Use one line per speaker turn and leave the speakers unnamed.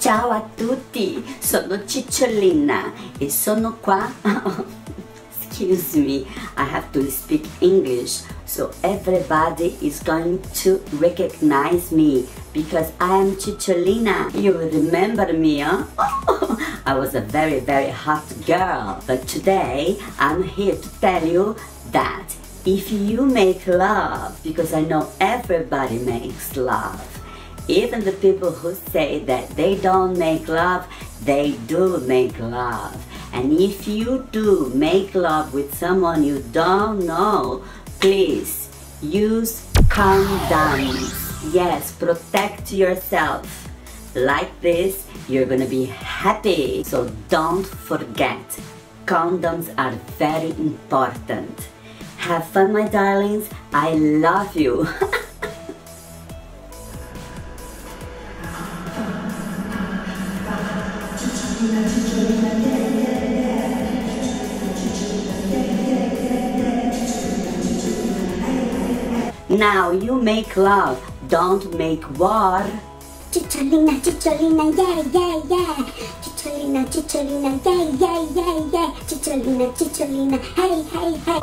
Ciao a tutti, sono Cicciolina e sono qua. Excuse me, I have to speak English so everybody is going to recognize me because I am Cicciolina. You remember me, huh? I was a very, very hot girl. But today I'm here to tell you that if you make love, because I know everybody makes love, even the people who say that they don't make love, they do make love. And if you do make love with someone you don't know, please use condoms. Yes, protect yourself. Like this, you're gonna be happy. So don't forget, condoms are very important. Have fun, my darlings. I love you. Now you make love, don't make war.
Cicciolina, cicciolina, yeah, yeah, yeah. Cicciolina, cicciolina, yeah, yeah, yeah, yeah. Cicciolina, cicciolina, hey, hey, hey.